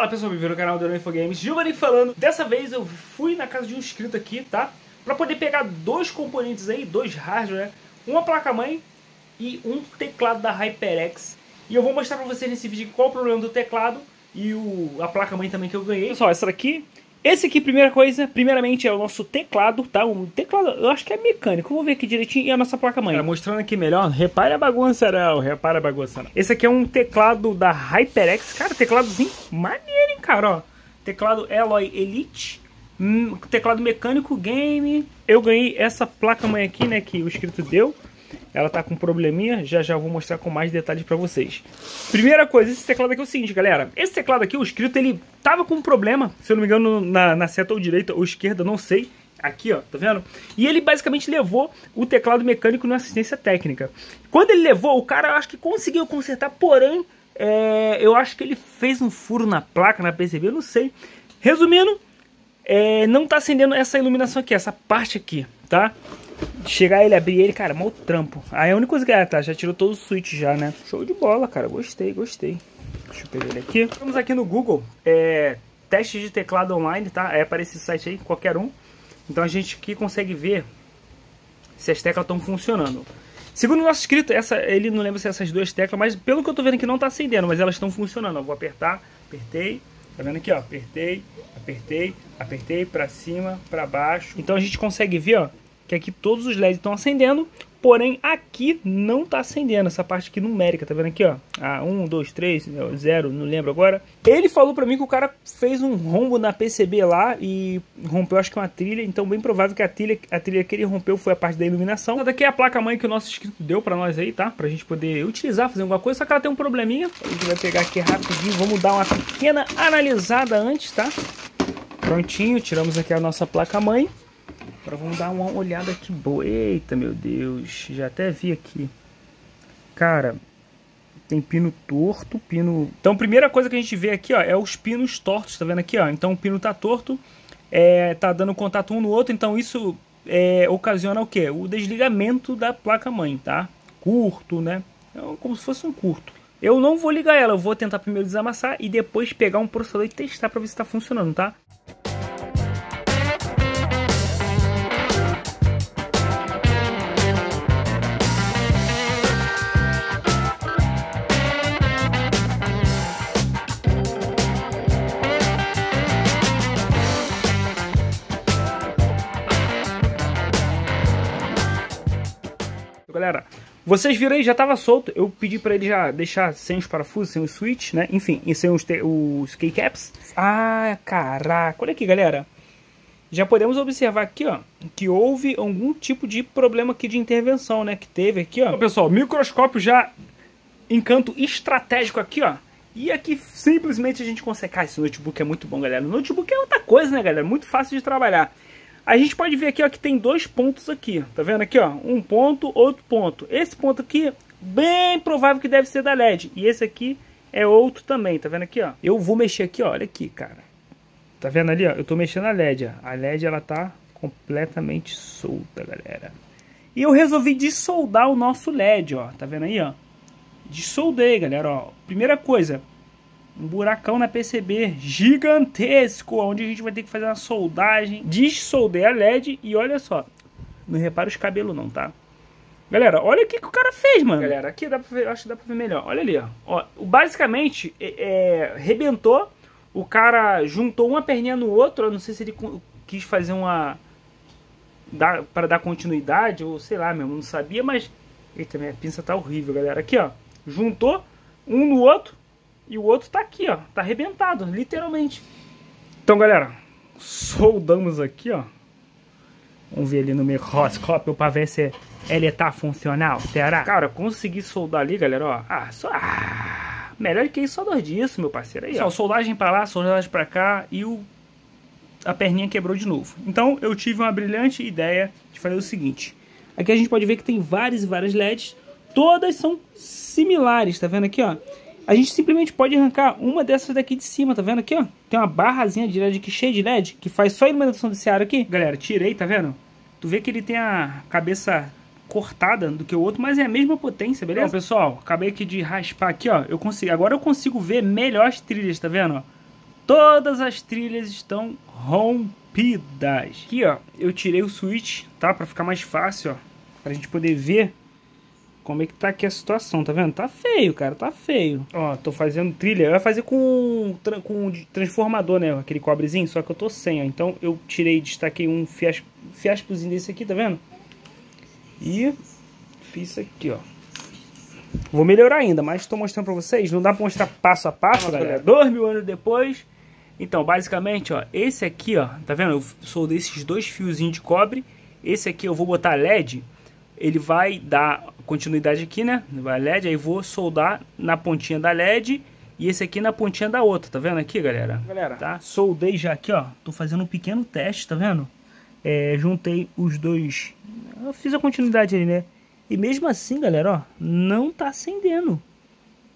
Fala pessoal, bem-vindo ao canal do Infogames, Giovanni falando. Dessa vez eu fui na casa de um inscrito aqui, tá? Pra poder pegar dois componentes aí, dois hardware, né? uma placa-mãe e um teclado da HyperX. E eu vou mostrar pra vocês nesse vídeo qual o problema do teclado e o, a placa-mãe também que eu ganhei. Pessoal, essa daqui esse aqui, primeira coisa, primeiramente é o nosso teclado, tá? Um teclado, eu acho que é mecânico. Vamos ver aqui direitinho e a nossa placa-mãe. mostrando aqui melhor, repare a bagunça não, repare a bagunça não. Esse aqui é um teclado da HyperX. Cara, tecladozinho maneiro, hein, cara, ó. Teclado Alloy Elite. Hum, teclado mecânico game. Eu ganhei essa placa-mãe aqui, né, que o inscrito deu. Ela tá com um probleminha, já já vou mostrar com mais detalhes para vocês. Primeira coisa, esse teclado aqui é o seguinte, galera. Esse teclado aqui, o escrito, ele tava com um problema, se eu não me engano, na, na seta ou direita ou esquerda, não sei. Aqui, ó, tá vendo? E ele basicamente levou o teclado mecânico na assistência técnica. Quando ele levou, o cara acho que conseguiu consertar, porém, é, eu acho que ele fez um furo na placa, na PCB, eu não sei. Resumindo, é, não tá acendendo essa iluminação aqui, essa parte aqui, tá? Chegar ele, abrir ele, cara, mal trampo. Aí a única coisa que é, tá, já tirou todo o switch já, né? Show de bola, cara, gostei, gostei. Deixa eu pegar ele aqui. Estamos aqui no Google, é, teste de teclado online, tá? É para esse site aí, qualquer um. Então a gente aqui consegue ver se as teclas estão funcionando. Segundo o nosso inscrito, essa, ele não lembra se essas duas teclas, mas pelo que eu tô vendo aqui não tá acendendo, mas elas estão funcionando. Eu vou apertar, apertei, tá vendo aqui, ó, apertei, apertei, apertei para cima, para baixo. Então a gente consegue ver, ó, que aqui todos os LEDs estão acendendo, porém aqui não está acendendo, essa parte aqui numérica, tá vendo aqui, ó? Ah, 1, 2, 3, 0, não lembro agora. Ele falou para mim que o cara fez um rombo na PCB lá e rompeu acho que uma trilha, então bem provável que a trilha, a trilha que ele rompeu foi a parte da iluminação. Essa daqui é a placa-mãe que o nosso inscrito deu para nós aí, tá? Pra gente poder utilizar, fazer alguma coisa, só que ela tem um probleminha. A gente vai pegar aqui rapidinho, vamos dar uma pequena analisada antes, tá? Prontinho, tiramos aqui a nossa placa-mãe. Agora vamos dar uma olhada aqui boa. Eita, meu Deus. Já até vi aqui. Cara, tem pino torto, pino... Então, primeira coisa que a gente vê aqui, ó, é os pinos tortos, tá vendo aqui, ó? Então, o pino tá torto, é, tá dando contato um no outro, então isso é, ocasiona o quê? O desligamento da placa-mãe, tá? Curto, né? É como se fosse um curto. Eu não vou ligar ela, eu vou tentar primeiro desamassar e depois pegar um processador e testar para ver se está funcionando, tá? Galera, vocês viram aí, já tava solto. Eu pedi pra ele já deixar sem os parafusos, sem os switch, né? Enfim, e sem os, os keycaps. Ah, caraca. Olha aqui, galera. Já podemos observar aqui, ó, que houve algum tipo de problema aqui de intervenção, né? Que teve aqui, ó. Pessoal, microscópio já encanto estratégico aqui, ó. E aqui simplesmente a gente consegue... Ah, esse notebook é muito bom, galera. O notebook é outra coisa, né, galera? Muito fácil de trabalhar. A gente pode ver aqui ó, que tem dois pontos aqui. Tá vendo aqui? ó? Um ponto, outro ponto. Esse ponto aqui, bem provável que deve ser da LED. E esse aqui é outro também. Tá vendo aqui? ó? Eu vou mexer aqui, ó. olha aqui, cara. Tá vendo ali? ó? Eu tô mexendo a LED. Ó. A LED ela tá completamente solta, galera. E eu resolvi dissoldar o nosso LED, ó. Tá vendo aí, ó? Dissoldei, galera, ó. Primeira coisa, um buracão na PCB gigantesco, onde a gente vai ter que fazer uma soldagem, dessoldei a LED e olha só, não repara os cabelos não, tá? Galera, olha o que, que o cara fez, mano. Galera, aqui dá pra ver, acho que dá pra ver melhor. Olha ali, ó. ó basicamente, é, é, rebentou. O cara juntou uma perninha no outro. Eu não sei se ele quis fazer uma... Dar, para dar continuidade, ou sei lá mesmo, não sabia, mas... Eita, minha pinça tá horrível, galera. Aqui, ó. Juntou um no outro. E o outro tá aqui, ó. Tá arrebentado, literalmente. Então, galera, soldamos aqui, ó. Vamos ver ali no microscópio pra ver se ele tá funcional. Será? Cara, consegui soldar ali, galera, ó. Ah, só... Ah, melhor que isso, só dois disso, meu parceiro. Aí, ó. Soldagem pra lá, soldagem pra cá e o... A perninha quebrou de novo. Então, eu tive uma brilhante ideia de fazer o seguinte. Aqui a gente pode ver que tem várias e várias LEDs. Todas são similares, tá vendo aqui, ó? A gente simplesmente pode arrancar uma dessas daqui de cima, tá vendo aqui, ó? Tem uma barrazinha de LED aqui cheia de LED, que faz só a iluminação desse ar aqui. Galera, tirei, tá vendo? Tu vê que ele tem a cabeça cortada do que o outro, mas é a mesma potência, beleza? pessoal, acabei aqui de raspar aqui, ó. Eu consigo, agora eu consigo ver melhor as trilhas, tá vendo? todas as trilhas estão rompidas. Aqui, ó, eu tirei o switch, tá? Pra ficar mais fácil, ó. Pra gente poder ver como é que tá aqui a situação, tá vendo? Tá feio, cara, tá feio. Ó, tô fazendo trilha. Eu ia fazer com, com transformador, né? Aquele cobrezinho, só que eu tô sem, ó. Então eu tirei, destaquei um fiasco, fiascozinho desse aqui, tá vendo? E fiz isso aqui, ó. Vou melhorar ainda, mas estou mostrando para vocês. Não dá para mostrar passo a passo, galera. Dois mil anos depois. Então, basicamente, ó, esse aqui, ó, tá vendo? Eu soldei esses dois fiozinhos de cobre. Esse aqui eu vou botar LED. Ele vai dar continuidade aqui, né? Vai LED, aí vou soldar na pontinha da LED e esse aqui na pontinha da outra, tá vendo aqui, galera? Galera, tá? Soldei já aqui, ó. Tô fazendo um pequeno teste, tá vendo? É, juntei os dois. Eu fiz a continuidade aí, né? E mesmo assim, galera, ó, não tá acendendo.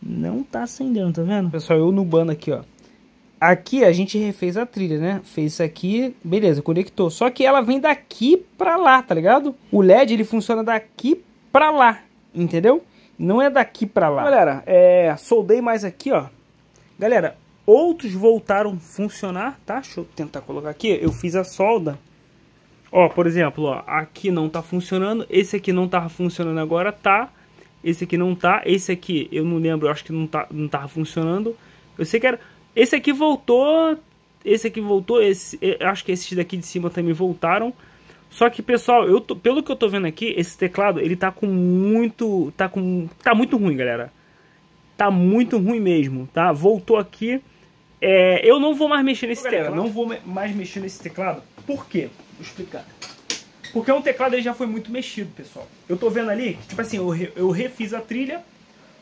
Não tá acendendo, tá vendo? Pessoal, eu nubando aqui, ó. Aqui a gente refez a trilha, né? Fez isso aqui, beleza, conectou. Só que ela vem daqui pra lá, tá ligado? O LED, ele funciona daqui pra lá, entendeu? Não é daqui pra lá. Galera, é, soldei mais aqui, ó. Galera, outros voltaram a funcionar, tá? Deixa eu tentar colocar aqui. Eu fiz a solda Ó, por exemplo, ó, aqui não tá funcionando, esse aqui não tava funcionando agora, tá. Esse aqui não tá, esse aqui eu não lembro, eu acho que não, tá, não tava funcionando. Eu sei que era... Esse aqui voltou, esse aqui voltou, esse, eu acho que esses daqui de cima também voltaram. Só que, pessoal, eu tô, pelo que eu tô vendo aqui, esse teclado, ele tá com muito... Tá com... Tá muito ruim, galera. Tá muito ruim mesmo, tá? Voltou aqui. É, eu não vou mais mexer nesse galera, teclado. Não vou mais mexer nesse teclado. Por quê? Vou explicar. Porque um teclado ele já foi muito mexido, pessoal. Eu tô vendo ali, tipo assim, eu, re, eu refiz a trilha,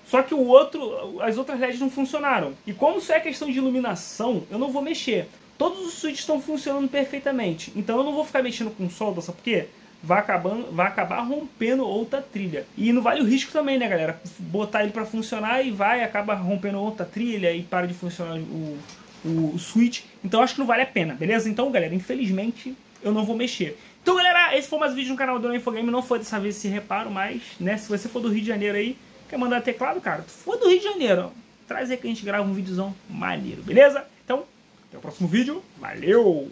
só que o outro, as outras LEDs não funcionaram. E como isso é questão de iluminação, eu não vou mexer. Todos os switches estão funcionando perfeitamente. Então eu não vou ficar mexendo com solda, sabe por quê? Vai, acabando, vai acabar rompendo outra trilha. E não vale o risco também, né, galera? Botar ele para funcionar e vai, acaba rompendo outra trilha e para de funcionar o, o, switch. Então acho que não vale a pena, beleza? Então, galera, infelizmente eu não vou mexer. Então, galera, esse foi mais um vídeo no canal do Infogame. Não foi dessa vez esse reparo, mas, né, se você for do Rio de Janeiro aí, quer mandar teclado, cara, tu for do Rio de Janeiro, traz aí que a gente grava um videozão maneiro, beleza? Então, até o próximo vídeo. Valeu!